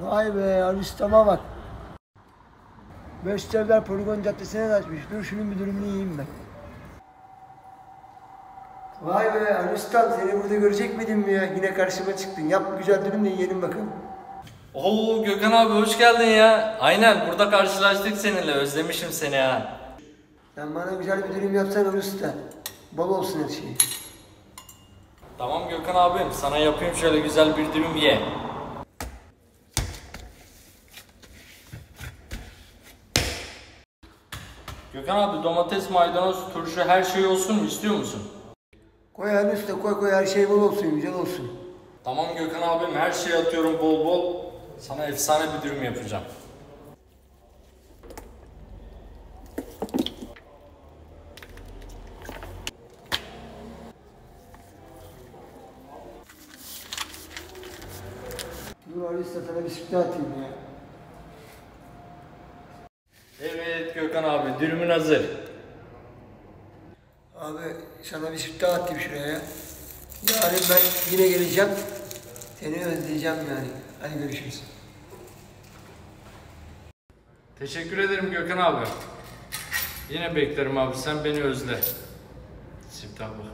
Vay be Aristama bak. Beştevler Poligon Caddesi'ne de açmış. Dur şunun bir durumunu yiyeyim ben. Vay be Aristam seni burada görecek miydim mi ya? Yine karşıma çıktın. Yap bir güzel dürüm de yiyelim bakalım. Oo Gökhan abi hoş geldin ya. Aynen burada karşılaştık seninle özlemişim seni ha. Sen bana güzel bir dürüm yapsan Arista. Bol olsun her şey. Tamam Gökhan abim sana yapayım şöyle güzel bir dürüm ye. Gökhan abi domates, maydanoz, turşu her şey olsun mu istiyor musun? Koy Arista koy koy her şey bol olsun güzel olsun. Tamam Gökhan abim her şeyi atıyorum bol bol. Sana efsane bir dürüm yapacağım. Dur Arista sana bir sütle atayım ya. Evet Gökhan abi dürümün hazır. Abi sana bir süt daha atayım şuraya. ya. Yarın ben yine geleceğim. Seni özleyeceğim yani. Hadi görüşürüz. Teşekkür ederim Gökhan abi. Yine beklerim abi sen beni özle. Siftah bak.